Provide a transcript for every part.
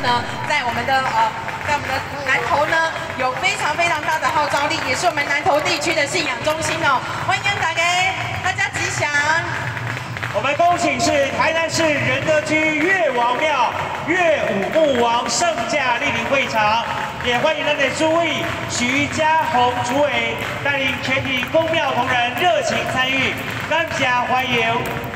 呢，在我们的呃，在我们的南投呢，有非常非常大的号召力，也是我们南投地区的信仰中心哦。欢迎大家，大家吉祥。我们恭请是台南市仁德区岳王庙岳武穆王圣驾莅临会场，也欢迎咱的诸位徐家宏主委带领全体公庙同仁热情参与，更加欢迎。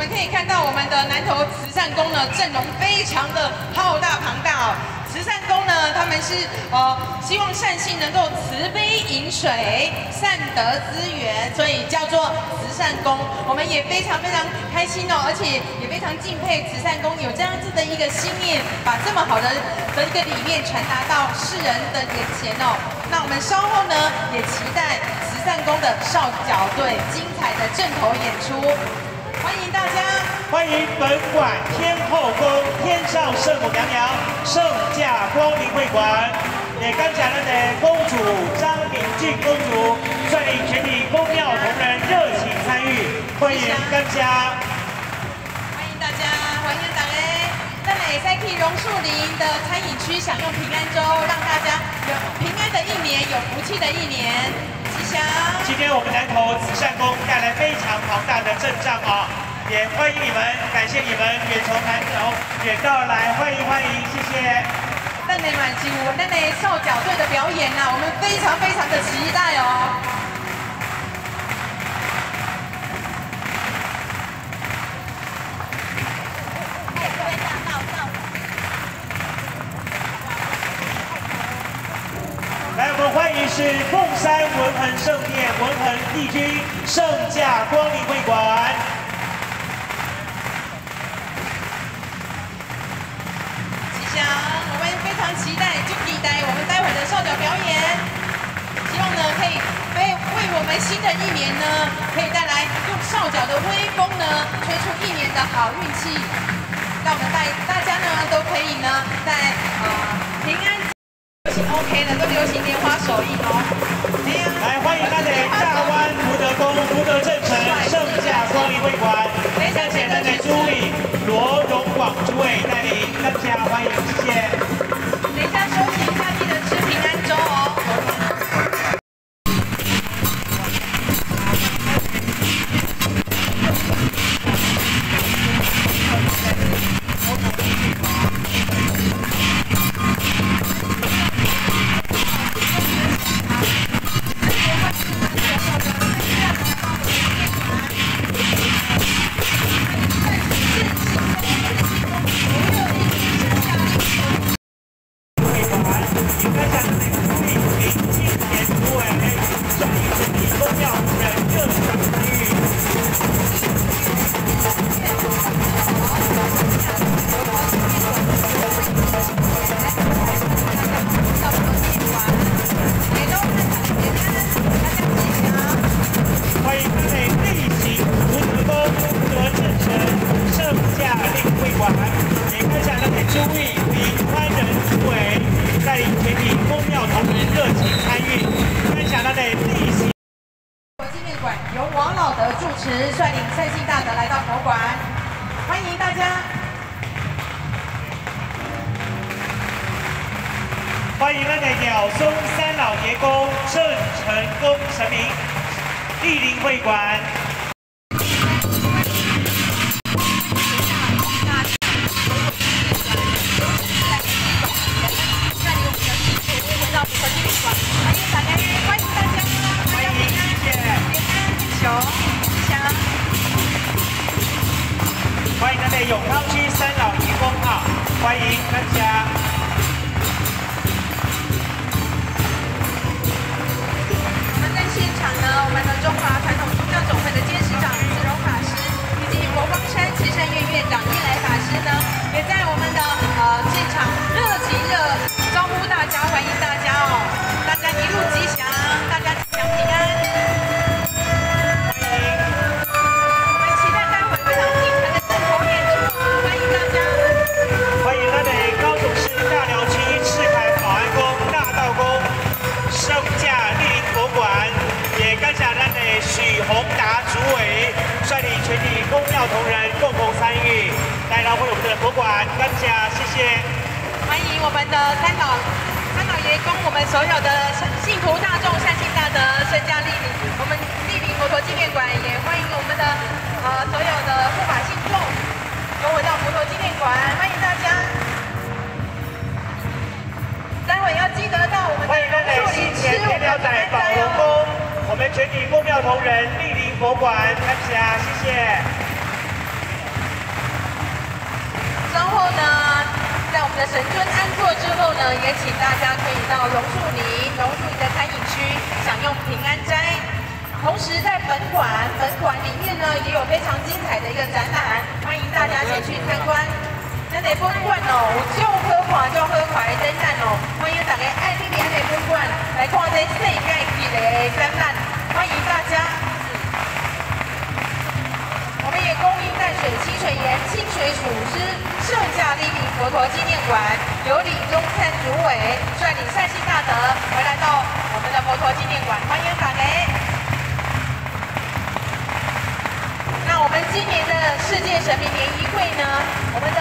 我们可以看到我们的南投慈善宫呢，阵容非常的浩大庞大哦。慈善宫呢，他们是呃希望善信能够慈悲饮水，善得资源，所以叫做慈善宫。我们也非常非常开心哦，而且也非常敬佩慈善宫有这样子的一个心念，把这么好的的一个理念传达到世人的眼前哦。那我们稍后呢，也期待慈善宫的少角队精彩的阵头演出。欢迎大家！欢迎本馆天后宫天上圣母娘娘圣驾光临会馆，也感谢咱的公主张敏俊公主率领全体宫庙同仁热情参与，欢迎感谢。欢迎大家，欢迎大家！在美赛 K 榕树林的餐饮区享用平安粥，让大家有平安的一年，有福气的一年，吉祥！今天我们南投慈善宫带来非常庞大的阵仗啊，也欢迎你们，感谢你们远从南投远道来，欢迎欢迎，谢谢。蛋内满吉舞，嫩妹少脚队的表演呐、我们非常非常的期待哦。是凤山文恒圣殿文恒帝君圣驾光临会馆。吉祥，我们非常期待，就期待我们待会的少角表演。希望呢，可以为为我们新的一年呢，可以带来用少角的威风呢，吹出一年的好运气，让我们大大家呢都可以呢，在呃平安。OK 的都，馆由王老德主持，率领善信大德来到佛馆，欢迎大家。欢迎咱的鸟松三老爷公郑成功神明莅临会馆。宏达主委率领全体公庙同仁共同参与，来到为我们的佛馆，感谢，谢谢。欢迎我们的三老三老爷供我们所有的信徒大众善信大德圣驾莅临我们莅临佛陀纪念馆，也欢迎我们的呃所有的护法信众跟我到佛陀纪念馆，欢迎大家。待会要记得到我们的树新林吃我们的斋宝龙宫哦。，我们全体宫庙同仁莅临佛馆，感谢，谢谢。之后呢，在我们的神尊安坐之后呢，也请大家可以到榕树林、榕树林的餐饮区享用平安斋。同时在本馆，本馆里面呢也有非常精彩的一个展览，欢迎大家前去参观。那得本馆哦，有就喝垮就喝垮的展览哦，欢迎大家爱这边的本馆来看这世界级的展览，欢迎大家。我们也恭迎淡水清水岩清水祖师圣驾莅临佛陀纪念馆，由李宗灿主委率领善心大德回来到我们的佛陀纪念馆，欢迎大家。那我们今年的世界神明联谊会呢，我们的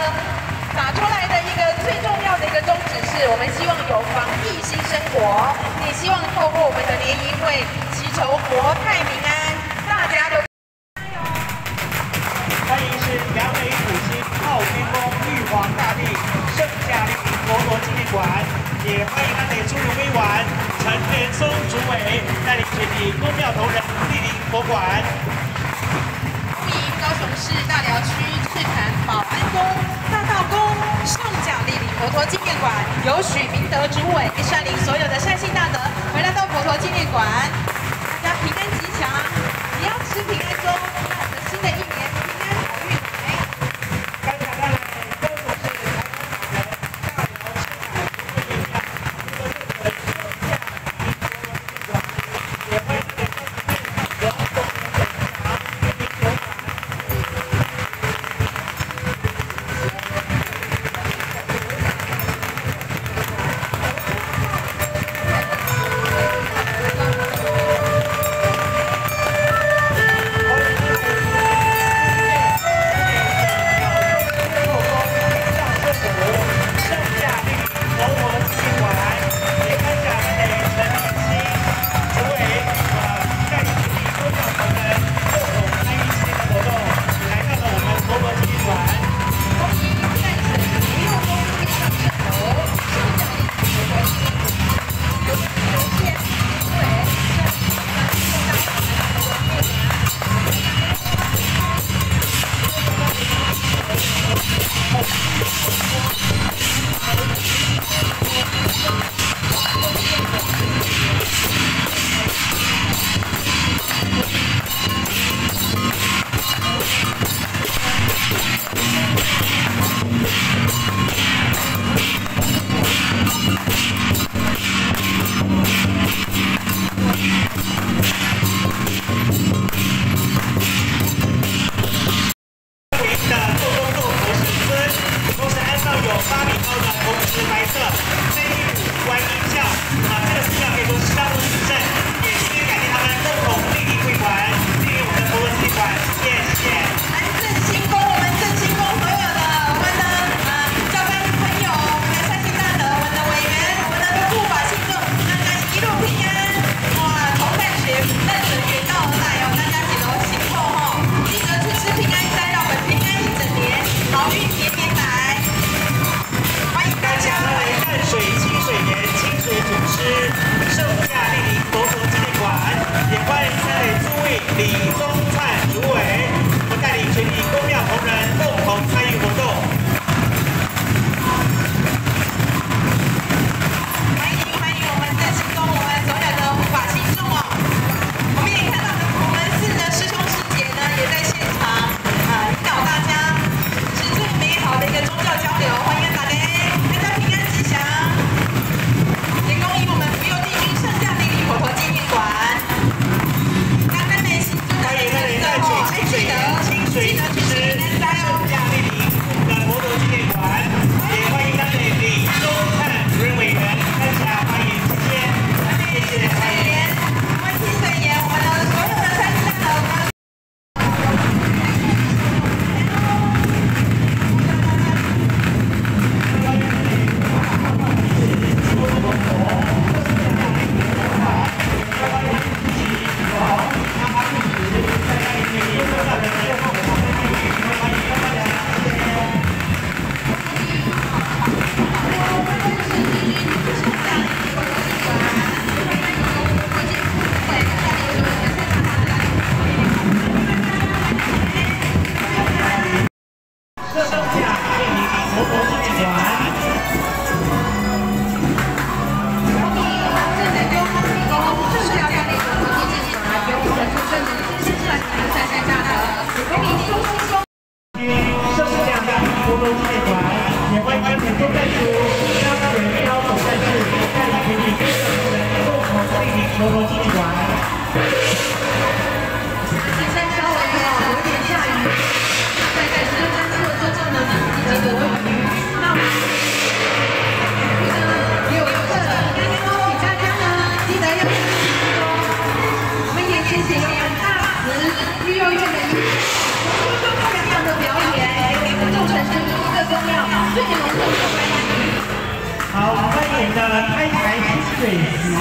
出来的一个最重要的一个宗旨是，我们希望有防疫新生活，也希望透过我们的联谊会，祈求国泰民安，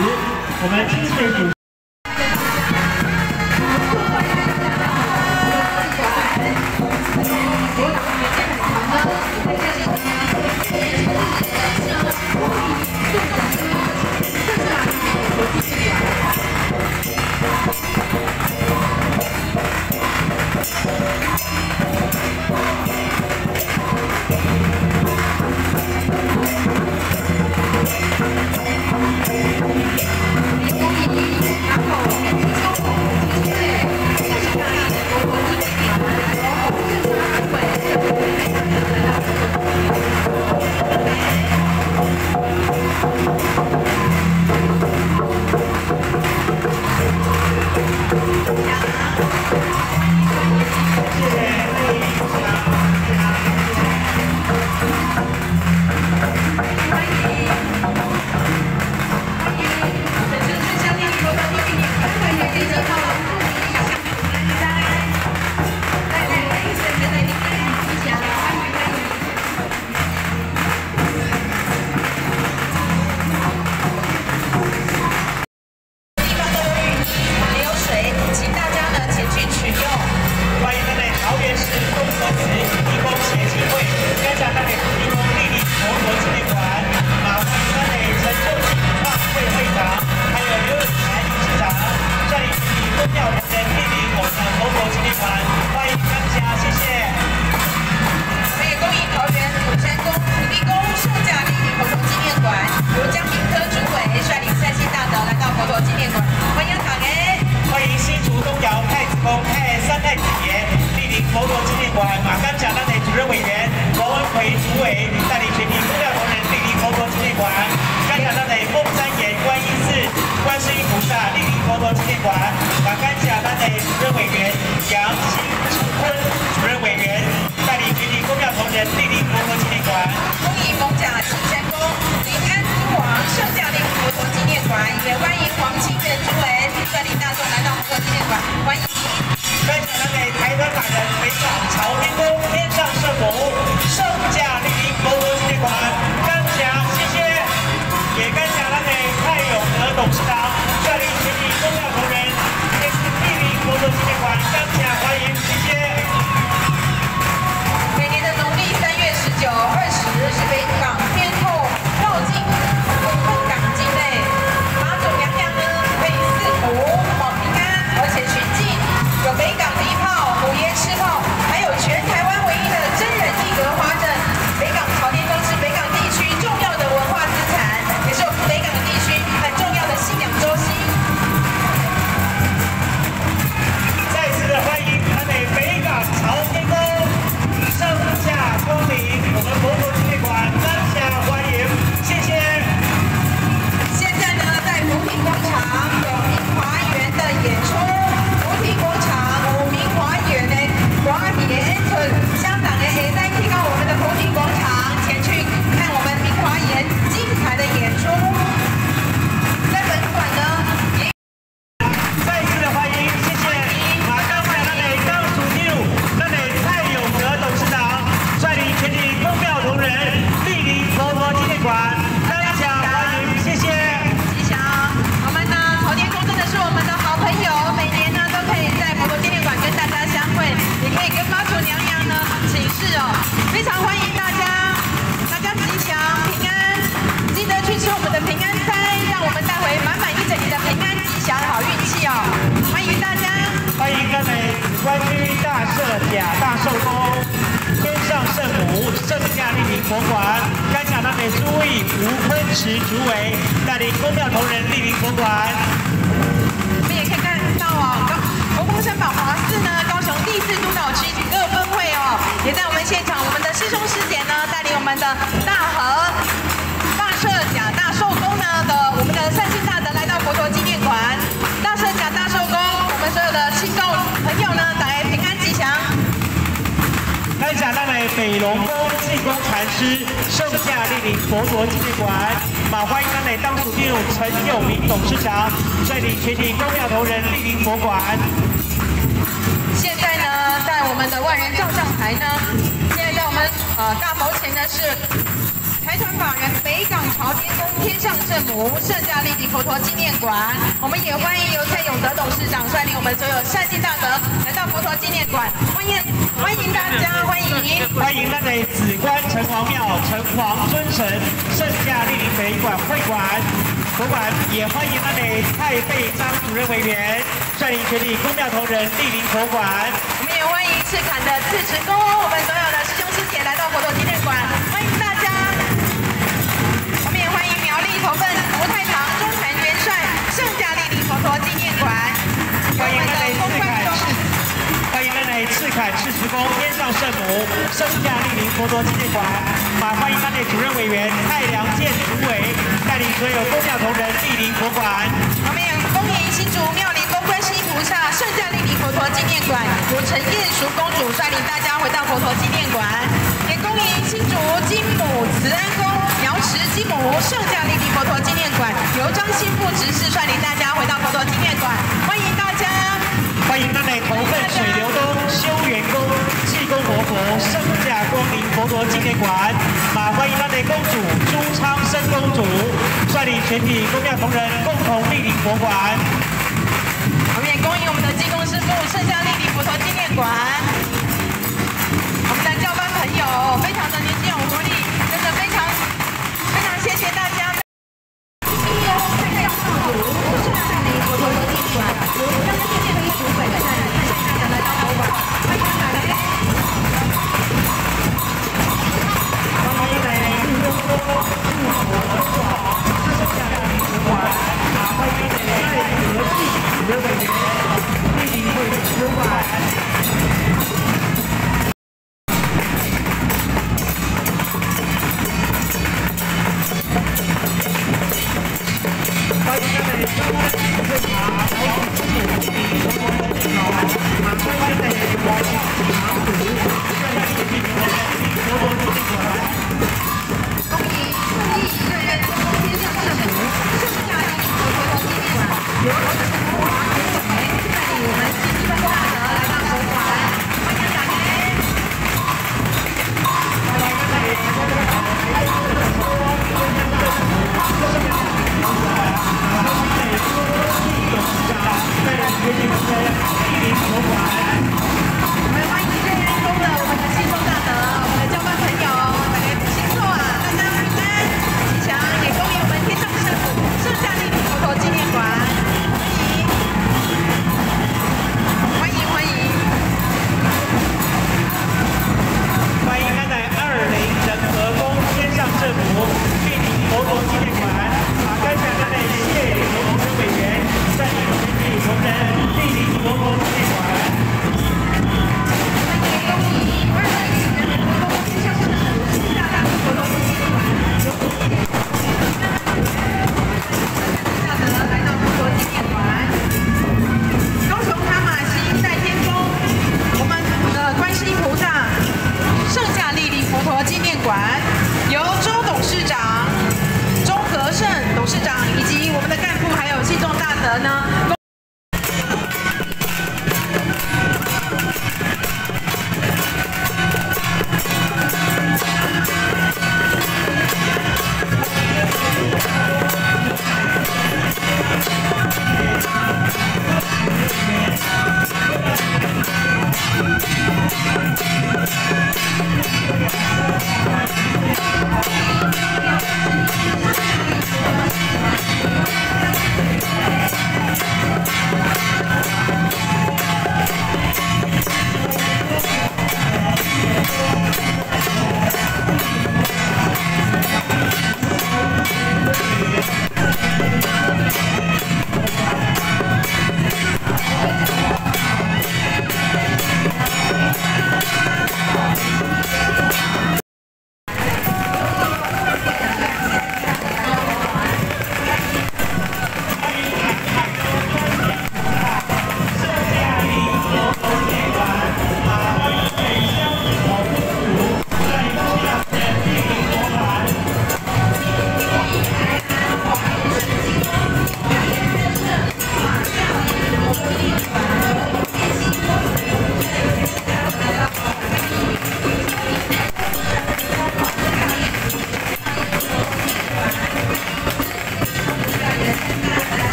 我们清水组。馆把甘奖颁给主任委员杨新春主任委员带领全体工匠同仁莅临佛陀纪念馆。欢迎蒙甲青山公临安君王圣教练佛陀纪念馆也欢迎黄清源诸位率领大众来到佛陀纪念馆欢迎。颁奖颁给台湾法人北港朝天宫天上圣母圣李龙宫济公禅师盛驾莅临佛陀纪念馆，马欢迎三美当属进入陈友明董事长率领全体宗庙同仁莅临佛馆。现在呢，在我们的万人照相台呢，现在在我们呃大佛前呢是财团法人北港朝天宫天上圣母圣驾丽缇佛陀纪念馆。我们也欢迎由蔡永德董事长率领我们所有善心大德来到佛陀纪念馆，欢迎欢迎大家，欢迎欢迎咱的紫关城隍庙城隍尊神圣驾莅临北馆会馆。主管也欢迎那位蔡贝章主任委员率领全体公庙同仁莅临佛馆。我们也欢迎赤坎的赤职工，我们所有的师兄师姐来到佛陀纪念馆，投奔福泰堂中坛元帅圣驾莅临佛陀纪念馆。欢迎那位赤坎赤，欢迎那位赤坎赤职工天上圣母圣驾莅临佛陀纪念馆。马欢迎那位主任委员蔡良健主委。带领所有公庙同仁莅临佛馆。我们也恭迎新竹庙里公观世音菩萨圣驾莅临佛陀纪念馆，由陈燕淑公主率领大家回到佛陀纪念馆。恭迎新竹金母慈安宫瑶池金母圣驾莅临佛陀纪念馆，由张新富执事率领大家回到佛陀纪念馆。欢迎大家！欢迎那位投奔水流东修元宫济公活佛圣驾光临佛陀纪念馆。马欢迎那位公主朱昌生公主。率领全体公庙同仁共同莅临佛馆。我们也恭迎我们的济公师傅圣驾莅临佛陀纪念馆。哦，非常的年轻。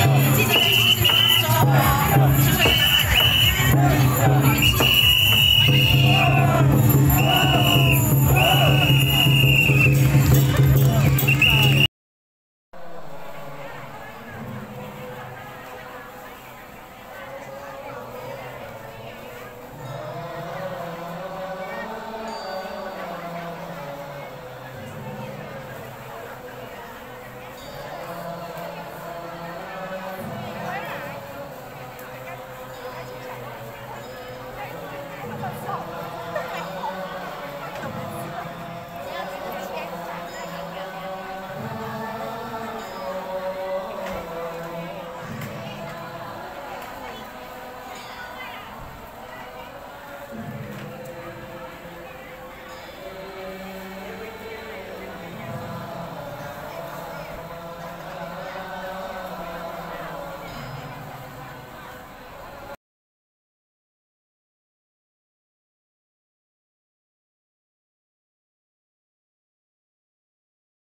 谢谢。你谢谢你谢你